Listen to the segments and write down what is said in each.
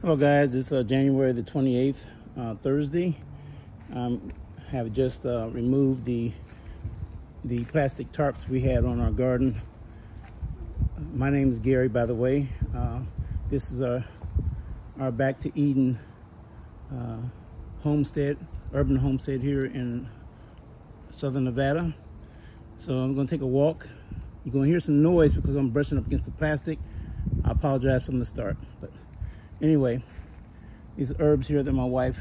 Hello guys, it's uh, January the 28th, uh, Thursday. I um, have just uh, removed the the plastic tarps we had on our garden. My name is Gary, by the way. Uh, this is our, our Back to Eden uh, homestead, urban homestead here in Southern Nevada. So I'm gonna take a walk. You're gonna hear some noise because I'm brushing up against the plastic. I apologize from the start, but anyway, these herbs here that my wife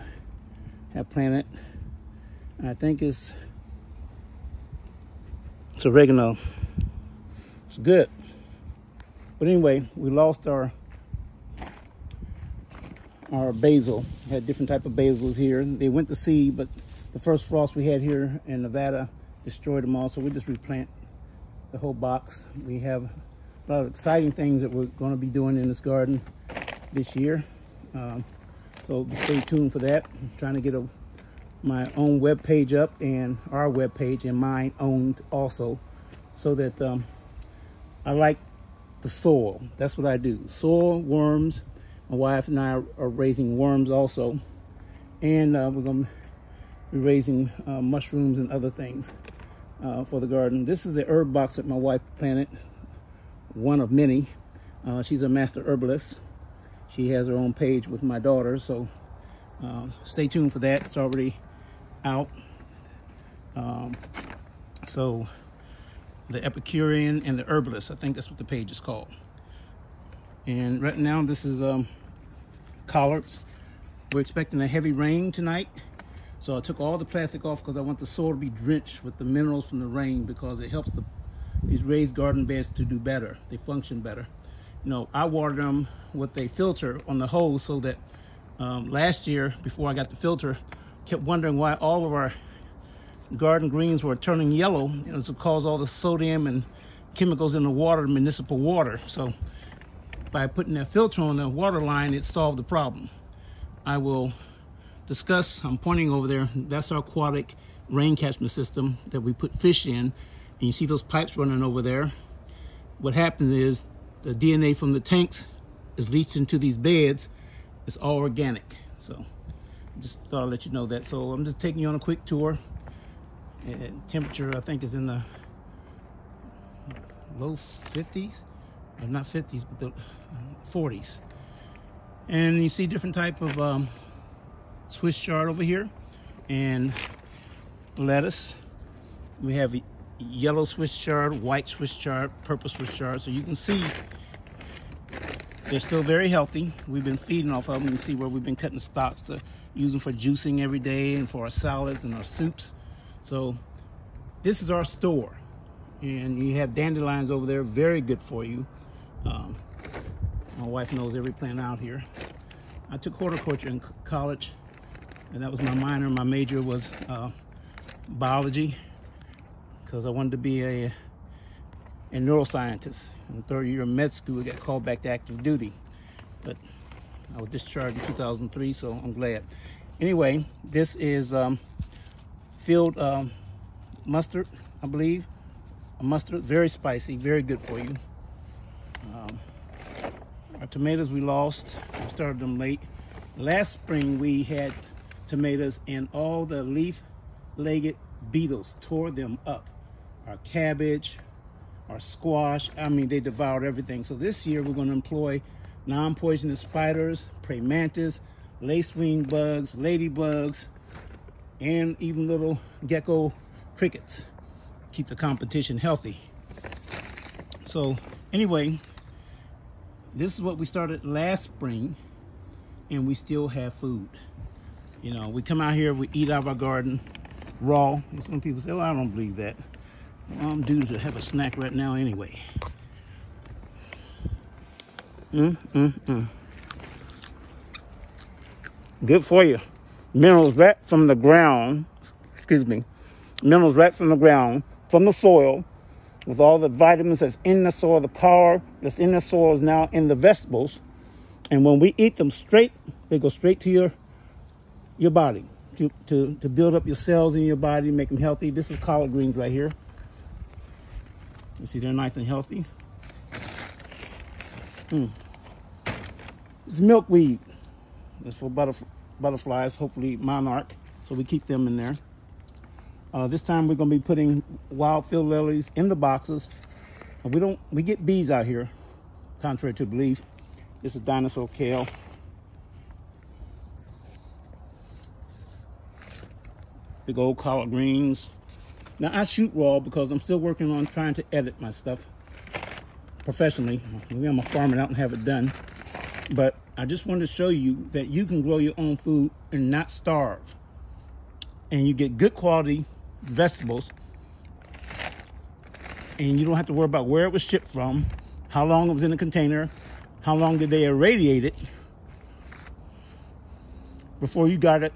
had planted, and I think it's it's oregano. It's good. But anyway, we lost our our basil. We had different type of basils here. They went to seed, but the first frost we had here in Nevada destroyed them all. So we just replant the whole box. We have a lot of exciting things that we're going to be doing in this garden this year. Um, so stay tuned for that. I'm trying to get a, my own web page up and our web page and mine owned also so that um, I like the soil. That's what I do. Soil, worms. My wife and I are, raising worms also. And uh, we're going to be raising uh, mushrooms and other things uh, for the garden. This is the herb box that my wife planted, one of many. Uh, she's a master herbalist she has her own page with my daughter so uh, stay tuned for that. It's already out. Um, so the epicurean and the herbalist i think that's what the page is called. And right now this is um, collards. We're expecting a heavy rain tonight. So i took all the plastic off because i want the soil to be drenched with the minerals from the rain because it helps the these raised garden beds to do better. They function better you know, I water them with a filter on the hose so that um, last year, before I got the filter, kept wondering why all of our garden greens were turning yellow. You know, it's because all the sodium and chemicals in the water, municipal water. So by putting that filter on the water line, it solved the problem. I will discuss, I'm pointing over there, that's our aquatic rain catchment system that we put fish in. And you see those pipes running over there. What happens is the DNA from the tanks is leached into these beds. It's all organic. So just thought I'd let you know that. So I'm just taking you on a quick tour. And temperature, I think, is in the low 50s. Or not 50s, but the 40s. And you see different type of um, Swiss chard over here. And lettuce. We have yellow Swiss chard, white Swiss chard, purple Swiss chard. So you can see they're still very healthy. We've been feeding off of them. You can see where we've been cutting stalks to use them for juicing every day and for our salads and our soups. So this is our store. And you have dandelions over there, very good for you. Um, my wife knows every plant out here. I took horticulture in college, and that was my minor. My major was uh, biology because I wanted to be a, a neuroscientist. In third year of med school, I got called back to active duty. But I was discharged in 2003, so I'm glad. Anyway, this is um, field um, mustard, I believe. A mustard, very spicy, very good for you. Um, our tomatoes we lost, we started them late. Last spring we had tomatoes and all the leaf-legged beetles tore them up our cabbage, our squash. I mean, they devoured everything. So this year we're going to employ non-poisonous spiders, praying mantis, lacewing bugs, ladybugs, and even little gecko crickets. To keep the competition healthy. So anyway, this is what we started last spring and we still have food. You know, we come out here, we eat out of our garden raw. some people say, well, I don't believe that. I'm due to have a snack right now anyway. Mm, mm, mm. Good for you. Minerals right from the ground, excuse me, minerals right from the ground, from the soil, with all the vitamins that's in the soil, the power that's in the soil is now in the vegetables. And when we eat them straight, they go straight to your your body to, to, to build up your cells in your body, make them healthy. This is collard greens right here. You see, they're nice and healthy. Mm. It's milkweed. It's for butterf butterflies, hopefully monarch. So we keep them in there. Uh, this time we're going to be putting wild field lilies in the boxes. We don't, we get bees out here, contrary to belief. This is dinosaur kale. Big old collard greens. Now I shoot raw because I'm still working on trying to edit my stuff professionally. Maybe I'm a farmer, I don't have it done. But I just wanted to show you that you can grow your own food and not starve. And you get good quality vegetables. And you don't have to worry about where it was shipped from, how long it was in the container, how long did they irradiate it before you got it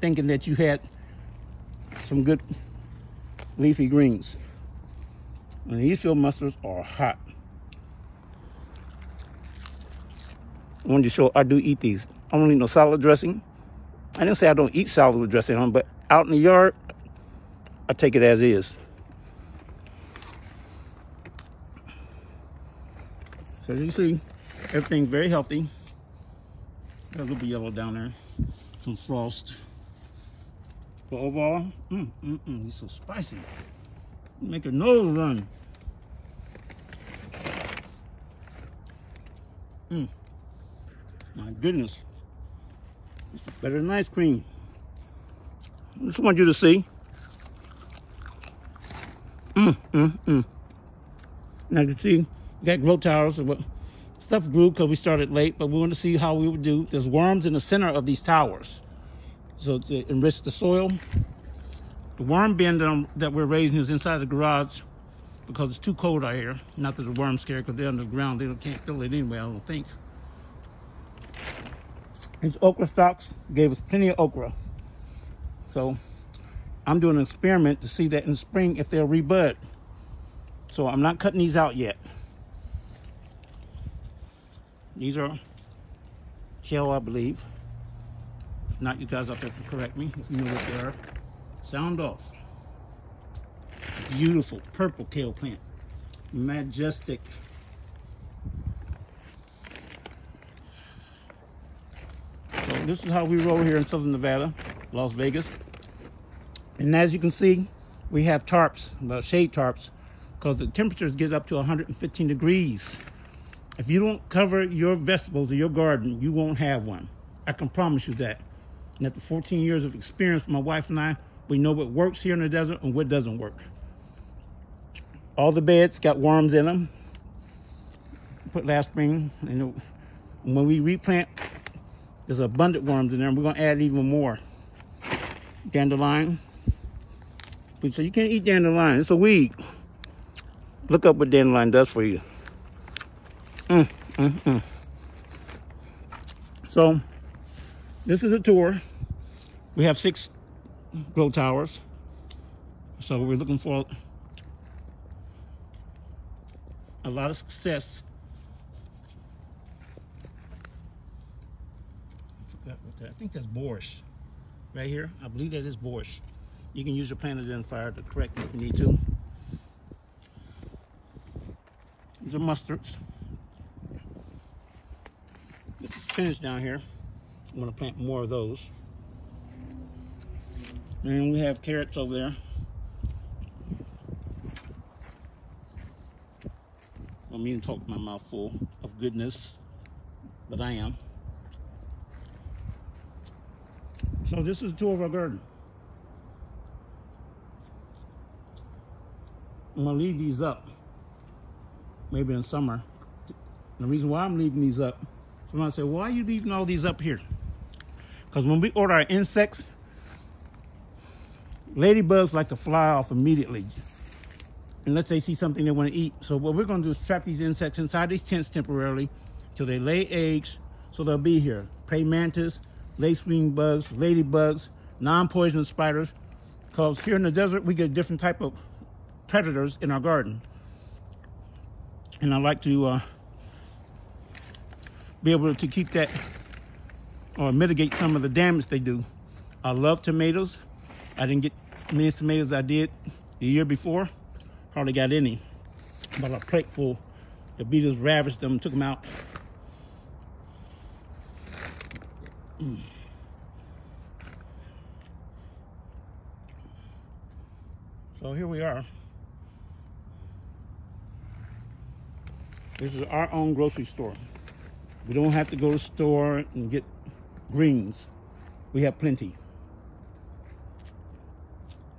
thinking that you had some good leafy greens. And these field mustards are hot. I wanted to show I do eat these. I don't need no salad dressing. I didn't say I don't eat salad with dressing on, but out in the yard, I take it as is. So as you see, everything's very healthy. Got a little bit yellow down there, some frost. But overall, mm, mm, mm, it's so spicy. Make your nose run. Mm. My goodness. It's better than ice cream. I just want you to see. Mm, mm, mm. Now you see, got grow towers. Stuff grew because we started late, but we want to see how we would do. There's worms in the center of these towers. So to enrich the soil. The worm bin that, that we're raising is inside the garage because it's too cold out here. Not that the worms scare because they're underground. They can't fill it anyway, I don't think. These okra stalks gave us plenty of okra. So I'm doing an experiment to see that in spring if they'll rebud. So I'm not cutting these out yet. These are kale, I believe. Not, you guys out there can correct me if you know what they are. Sound off. Beautiful purple kale plant. Majestic. So this is how we roll here in Southern Nevada, Las Vegas. And as you can see, we have tarps, well, shade tarps, because the temperatures get up to 115 degrees. If you don't cover your vegetables or your garden, you won't have one. I can promise you that. And after 14 years of experience, my wife and I, we know what works here in the desert and what doesn't work. All the beds got worms in them. Put last spring, and when we replant, there's abundant worms in there, and we're gonna add even more. Dandelion. So you can't eat dandelion, it's a weed. Look up what dandelion does for you. Mm, mm, mm. So, this is a tour. We have six grow towers. So we're looking for a lot of success. I forgot what that, I think that's borscht right here. I believe that is borscht. You can use your plant identifier to correct if you need to. These are mustards. This is spinach down here. I'm gonna plant more of those. And we have carrots over there. I mean to talk my mouth full of goodness, but I am. So this is a tour of our garden. I'm gonna leave these up, maybe in summer. The reason why I'm leaving these up, someone say, why are you leaving all these up here? Because when we order our insects, Ladybugs like to fly off immediately unless they see something they want to eat. So what we're going to do is trap these insects inside these tents temporarily till they lay eggs so they'll be here. Praying mantis, lacewing bugs, ladybugs, non-poisonous spiders. Because here in the desert, we get different type of predators in our garden. And I like to uh, be able to keep that or mitigate some of the damage they do. I love tomatoes. I didn't get many tomatoes I did the year before. Hardly got any. But a plate full. The beetles ravaged them, took them out. Mm. So here we are. This is our own grocery store. We don't have to go to the store and get greens. We have plenty.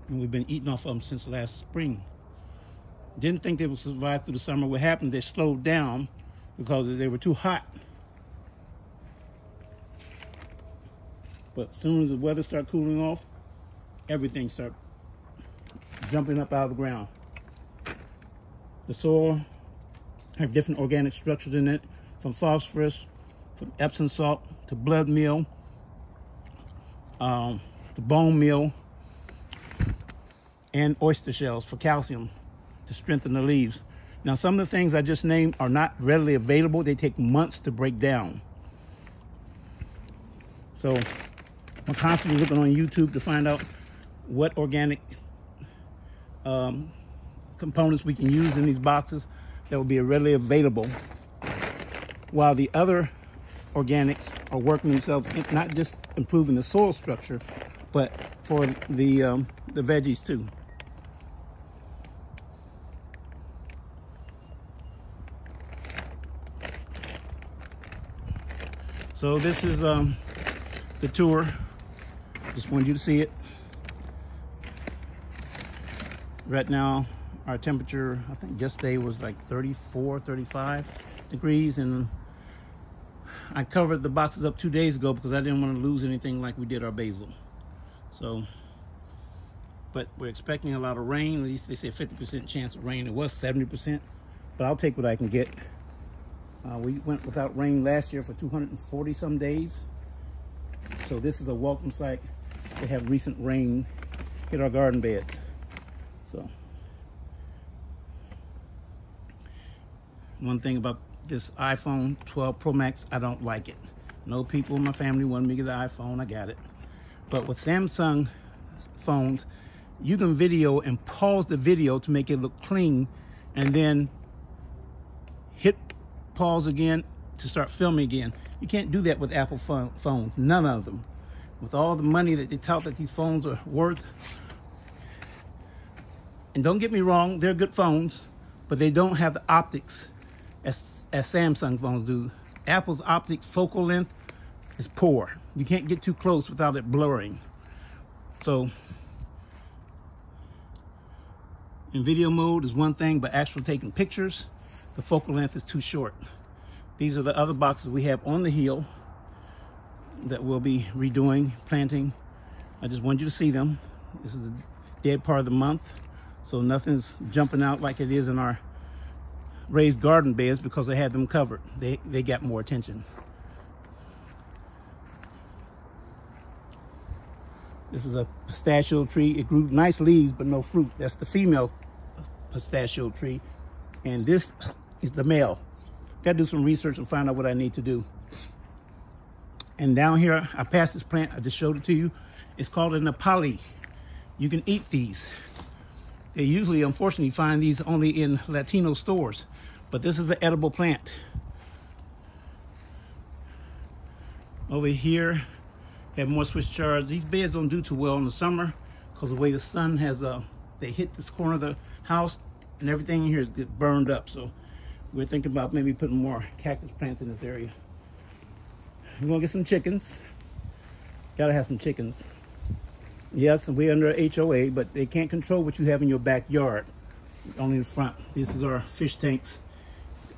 And we've been eating off of them since last spring. Didn't think they would survive through the summer. What happened, they slowed down because they were too hot. But as soon as the weather started cooling off, everything started jumping up out of the ground. The soil have different organic structures in it, from phosphorus, from Epsom salt, to blood meal, um, to bone meal, and oyster shells for calcium to strengthen the leaves. Now, some of the things I just named are not readily available. They take months to break down. So I'm constantly looking on YouTube to find out what organic um, components we can use in these boxes that will be readily available while the other organics are working themselves, not just improving the soil structure but for the um, the veggies too. So this is um, the tour. Just wanted you to see it. Right now our temperature i think yesterday was like 34 35 degrees and i covered the boxes up two days ago because i didn't want to lose anything like we did our basil. So but we're expecting a lot of rain. At least they say 50 percent chance of rain. It was 70 percent but i'll take what i can get. Uh, we went without rain last year for 240 some days. So this is a welcome sight to have recent rain hit our garden beds. So one thing about this iPhone 12 Pro Max, I don't like it. No people in my family want me to get an iPhone, I got it. But with Samsung phones, you can video and pause the video to make it look clean and then hit pause again to start filming again. You can't do that with Apple phones, none of them. With all the money that they tout that these phones are worth, and don't get me wrong, they're good phones, but they don't have the optics as, Samsung phones do. Apple's optics focal length is poor. You can't get too close without it blurring. So in video mode is one thing, but actual taking pictures, the focal length is too short. These are the other boxes we have on the hill that we'll be redoing, planting. I just want you to see them. This is the dead part of the month. So nothing's jumping out like it is in our raised garden beds because they had them covered. They, they got more attention. This is a pistachio tree. It grew nice leaves, but no fruit. That's the female pistachio tree. And this is the male. Got to do some research and find out what I need to do. And down here, I passed this plant. I just showed it to you. It's called a Nepali. You can eat these. They usually, unfortunately, find these only in Latino stores, but this is an edible plant. Over here, have more Swiss chards. These beds don't do too well in the summer because the way the sun has, uh, they hit this corner of the house and everything in here is get burned up. So we're thinking about maybe putting more cactus plants in this area. We're gonna get some chickens. Gotta have some chickens. Yes, we're under HOA, but they can't control what you have in your backyard, only the front. This is our fish tanks.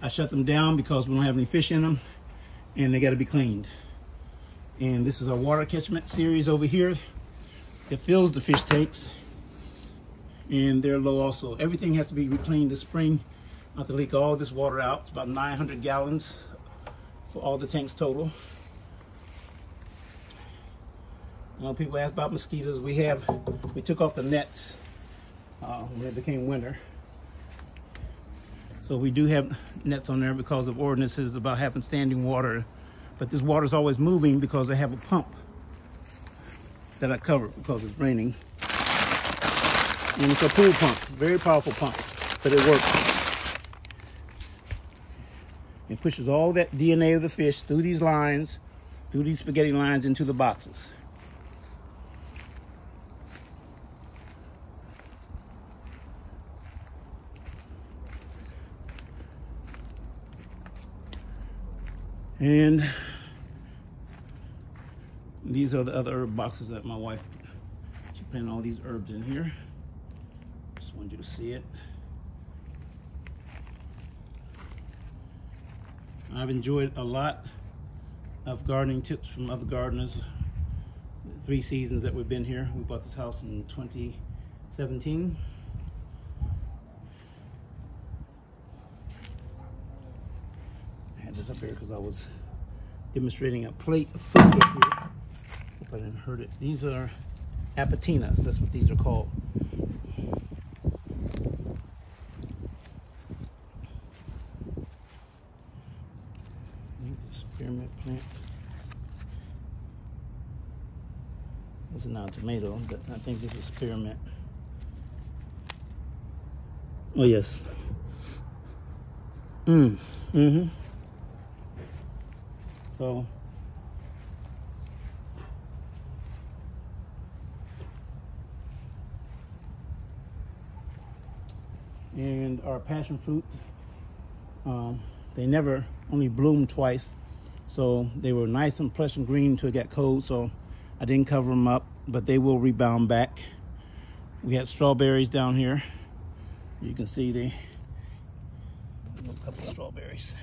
I shut them down because we don't have any fish in them, and they got to be cleaned. And this is our water catchment series over here. It fills the fish tanks, and they're low also. Everything has to be recleaned this spring. I have to leak all this water out. It's about 900 gallons for all the tanks total. You know, people ask about mosquitoes. We have, we took off the nets uh, when it became winter. So we do have nets on there because of ordinances about having standing water. But this water is always moving because they have a pump that I cover because it's raining. And it's a pool pump, very powerful pump, but it works. It pushes all that DNA of the fish through these lines through these spaghetti lines into the boxes. And these are the other herb boxes that my wife, she put all these herbs in here. Just wanted you to see it. I've enjoyed a lot of gardening tips from other gardeners. The three seasons that we've been here. We bought this house in 2017. I had this up here because I was demonstrating a plate of food up here. Hope I didn't hurt it. These are apatinas. That's what these are called. Spearmint plant. This is not a tomato, but I think this is spearmint. Oh yes. Mm. Mm-hmm. So and our passion fruit um, they never only bloomed twice. So they were nice and plush and green until it got cold so I didn't cover them up but they will rebound back. We had strawberries down here. You can see the couple of strawberries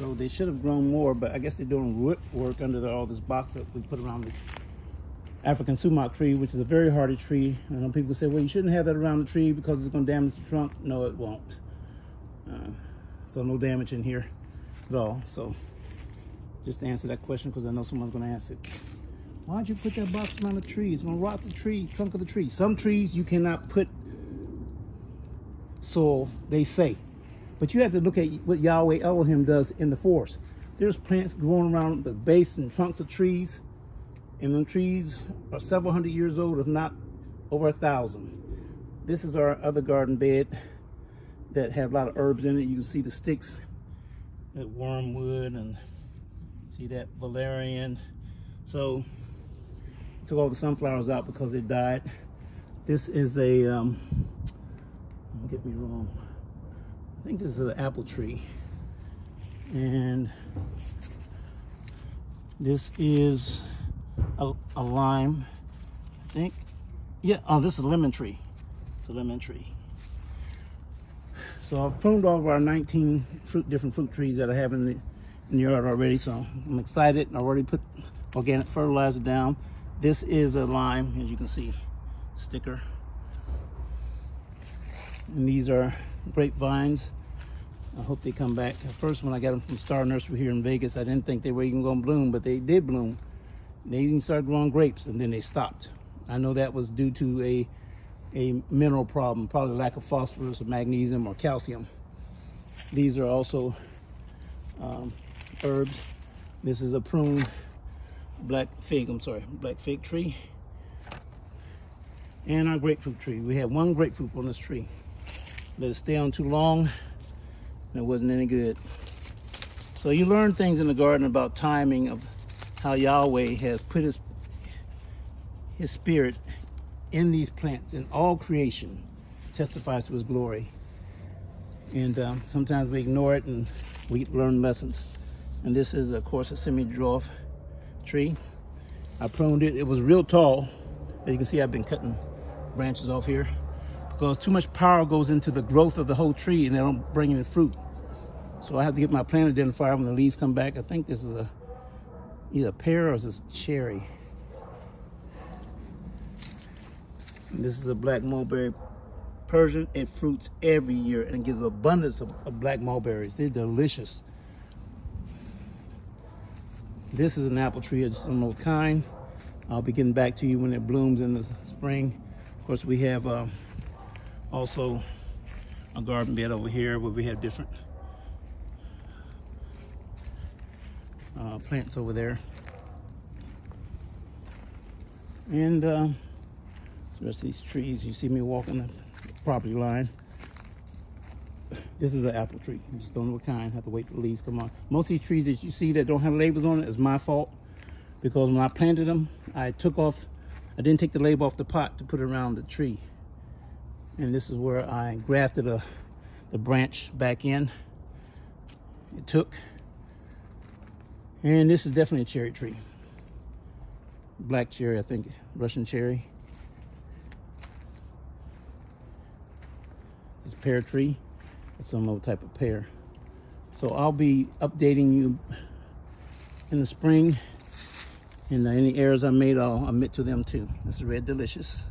so they should have grown more but I guess they're doing root work under the, all this box that we put around this African sumac tree, which is a very hardy tree. I know people say, well, you shouldn't have that around the tree because it's going to damage the trunk. No, it won't. Uh, so no damage in here at all. So just to answer that question, because I know someone's going to ask it. Why'd you put that box around the tree? It's going to rot the tree, trunk of the tree. Some trees you cannot put soil, they say. But you have to look at what Yahweh Elohim does in the forest. There's plants growing around the base and trunks of trees and the trees are several hundred years old, if not over a thousand. This is our other garden bed that have a lot of herbs in it. You can see the sticks, that wormwood, and see that valerian. So took all the sunflowers out because they died. This is a, um, don't get me wrong. Think this is an apple tree. And this is a, a lime, I think. Yeah, oh, this is a lemon tree. It's a lemon tree. So I've pruned all of our 19 fruit, different fruit trees that I have in the, in the yard already. So I'm excited. I already put organic fertilizer down. This is a lime, as you can see, sticker. And these are grapevines. I hope they come back. At first, when I got them from Star Nursery here in Vegas, I didn't think they were even going to bloom, but they did bloom they even started growing grapes and then they stopped. I know that was due to a, a mineral problem, probably lack of phosphorus or magnesium or calcium. These are also um, herbs. This is a prune black fig, I'm sorry, black fig tree. And our grapefruit tree. We had one grapefruit on this tree. Let it stay on too long and it wasn't any good. So you learn things in the garden about timing of how Yahweh has put his, his spirit in these plants and all creation testifies to his glory. And um, sometimes we ignore it and we learn lessons. And this is, of course, a semi-dwarf tree. I pruned it. It was real tall. As you can see, I've been cutting branches off here because too much power goes into the growth of the whole tree and they don't bring any fruit. So I have to get my plant identifier when the leaves come back. I think this is a either pear or this cherry. And this is a black mulberry Persian. It fruits every year and gives abundance of, of black mulberries. They're delicious. This is an apple tree. It's some old kind. I'll be getting back to you when it blooms in the spring. Of course, we have uh, also a garden bed over here where we have different uh, plants over there. And uh, the rest of these trees, you see me walking the property line. This is an apple tree. Just don't know what kind. Have to wait for the leaves come on. Most of these trees that you see that don't have labels on it is my fault because when I planted them, I took off, I didn't take the label off the pot to put around the tree. And this is where I grafted a, the branch back in. It took. And this is definitely a cherry tree. Black cherry, I think, Russian cherry. This pear tree. It's some other type of pear. So I'll be updating you in the spring. And any errors I made, I'll admit to them too. This is Red Delicious.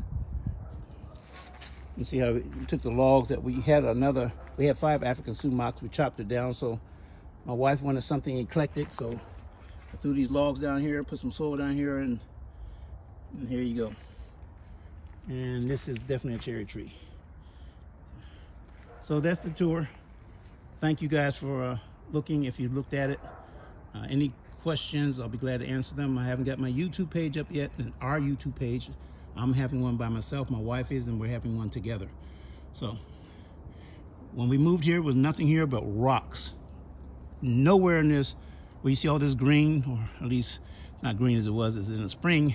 You see how we took the logs that we had another, we had five African sumacs. We chopped it down. So my wife wanted something eclectic. So I threw these logs down here, put some soil down here, and, and here you go. And this is definitely a cherry tree. So that's the tour. Thank you guys for uh, looking, if you looked at it. Uh, any questions, I'll be glad to answer them. I haven't got my YouTube page up yet, and our YouTube page. I'm having one by myself, my wife is, and we're having one together. So, when we moved here, was nothing here but rocks. Nowhere in this, where you see all this green, or at least not green as it was as in the spring,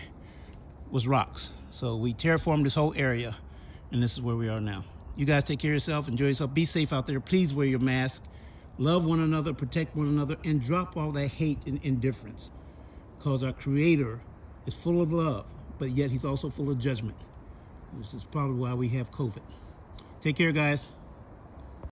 was rocks. So we terraformed this whole area, and this is where we are now. You guys take care of yourself. Enjoy yourself. Be safe out there. Please wear your mask. Love one another, protect one another, and drop all that hate and indifference. Because our Creator is full of love, but yet He's also full of judgment. This is probably why we have COVID. Take care, guys.